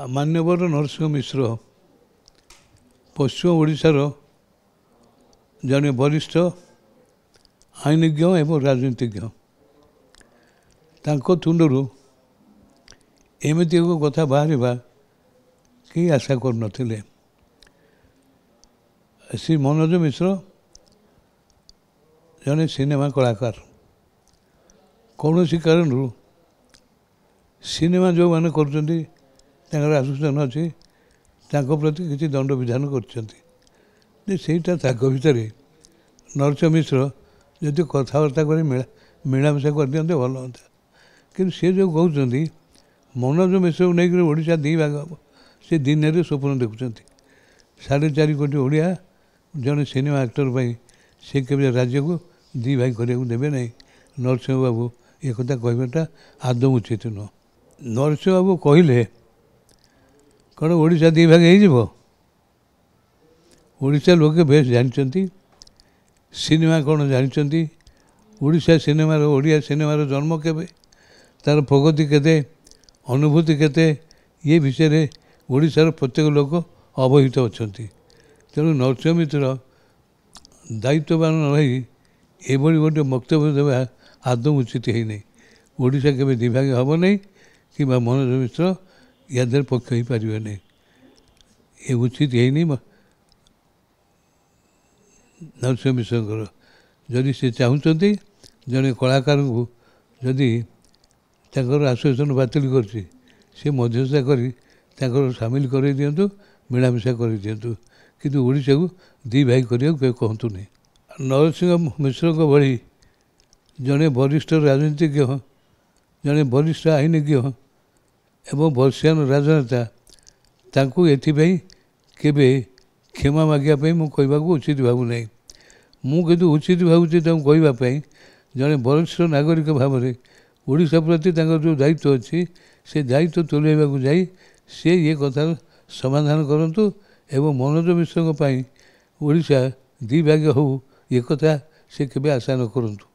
ମାନ୍ୟବର ନରସିଂହ ମିଶ୍ର ପଶ୍ଚିମ ଓଡ଼ିଶାର ଜଣେ ବରିଷ୍ଠ ଆଇନଜ୍ଞ ଏବଂ ରାଜନୀତିଜ୍ଞ ତାଙ୍କ ତୁଣ୍ଡରୁ ଏମିତି ଏକ କଥା ବାହାରିବା କେହି ଆଶା କରୁନଥିଲେ ଶ୍ରୀ ମନୋଜ ମିଶ୍ର ଜଣେ ସିନେମା କଳାକାର କୌଣସି କାରଣରୁ ସିନେମା ଯେଉଁମାନେ କରୁଛନ୍ତି ତାଙ୍କର ଆସୋସିଏସନ୍ ଅଛି ତାଙ୍କ ପ୍ରତି କିଛି ଦଣ୍ଡ ବିଧାନ କରିଛନ୍ତି। ଯେ ସେଇଟା ତାଙ୍କ ଭିତରେ ନରସିଂହ ମିଶ୍ର ଯଦି କଥାବାର୍ତ୍ତା କରି ମିଳା ମିଳାମିଶା କରିଦିଅନ୍ତେ ଭଲ ହୁଅନ୍ତା। କିନ୍ତୁ ସେ ଯେଉଁ କହୁଛନ୍ତି ମନୋଜ ମିଶ୍ରକୁ ନେଇକରି ଓଡ଼ିଶା ଦୁଇ ଭାଗ ହେବ। ସେ ଦିନରେ ସ୍ୱପ୍ନ ଦେଖୁଛନ୍ତି। ସାଢ଼େ ଚାରି କୋଟି ଓଡ଼ିଆ ଜଣେ ସିନେମା ଆକ୍ଟର ପାଇଁ ସେ କେବେ ରାଜ୍ୟକୁ ଦୁଇ ଭାଗ କରିବାକୁ ଦେବେ ନାହିଁ। ନରସିଂହ ବାବୁ ଏକଥା କହିବାଟା ଆଦୌ ଉଚିତ ନୁହଁ। ନରସିଂହ ବାବୁ କହିଲେ କ'ଣ ଓଡ଼ିଶା ଦୁଇ ଭାଗ ହେଇଯିବ ଓଡ଼ିଶା ଲୋକେ ବେଶ ଜାଣିଛନ୍ତି ସିନେମା କ'ଣ ଜାଣିଛନ୍ତି ଓଡ଼ିଶା ସିନେମାର ଓଡ଼ିଆ ସିନେମାର ଜନ୍ମ କେବେ ତା'ର ପ୍ରଗତି କେତେ ଅନୁଭୂତି କେତେ ଏ ବିଷୟରେ ଓଡ଼ିଶାର ପ୍ରତ୍ୟେକ ଲୋକ ଅବହିତ ଅଛନ୍ତି ତେଣୁ ନରସିଂହ ମିଶ୍ର ଦାୟିତ୍ୱବାନ ନ ରହି ଏଭଳି ଗୋଟେ ବକ୍ତବ୍ୟ ଦେବା ଆଦୌ ଉଚିତ ହେଇନାହିଁ ଓଡ଼ିଶା କେବେ ଦିଭାଗ ହେବ ନାହିଁ କିମ୍ବା ମନୋଜ ମିଶ୍ର ୟା ଦେହରେ ପକ୍ଷ ନାହିଁ ଏ ଉଚିତ ହେଇନି ନରସିଂହ ମିଶ୍ରଙ୍କର ଯଦି ସେ ଚାହୁଁଛନ୍ତି ଜଣେ କଳାକାରଙ୍କୁ ଯଦି ତାଙ୍କର ଆସୋସିଏସନ୍ ବାତିଲ କରୁଛି ସେ ମଧ୍ୟସ୍ଥତା କରି ତାଙ୍କର ସାମିଲ କରାଇ ଦିଅନ୍ତୁ ମିଳାମିଶା କରିଦିଅନ୍ତୁ କିନ୍ତୁ ଓଡ଼ିଶାକୁ ଦୁଇ ଭାଇ କରିବାକୁ କେବେ କହନ୍ତୁନି ନରସିଂହ ମିଶ୍ରଙ୍କ ଭଳି ଜଣେ ବରିଷ୍ଠ ରାଜନୀତିଜ୍ଞ ଜଣେ ବରିଷ୍ଠ ଆଇନଜ୍ଞ ଏବଂ ବର୍ଷିଆନ ରାଜନେତା ତାଙ୍କୁ ଏଥିପାଇଁ କେବେ କ୍ଷମା ମାଗିବା ପାଇଁ ମୁଁ କହିବାକୁ ଉଚିତ ଭାବୁନାହିଁ। ମୁଁ କିନ୍ତୁ ଉଚିତ ଭାବୁଛି ତାଙ୍କୁ କହିବା ପାଇଁ। ଜଣେ ବରିଷ୍ଠ ନାଗରିକ ଭାବରେ ଓଡ଼ିଶା ପ୍ରତି ତାଙ୍କର ଯେଉଁ ଦାୟିତ୍ୱ ଅଛି ସେ ଦାୟିତ୍ୱ ତୁଲାଇବାକୁ ଯାଇ ସେ ଇଏ କଥାର ସମାଧାନ କରନ୍ତୁ ଏବଂ ମନୋଜ ମିଶ୍ରଙ୍କ ପାଇଁ ଓଡ଼ିଶା ଦୁଇ ଭାଗ ହେଉ ଏ କଥା ସେ କେବେ ଆଶା ନ କରନ୍ତୁ।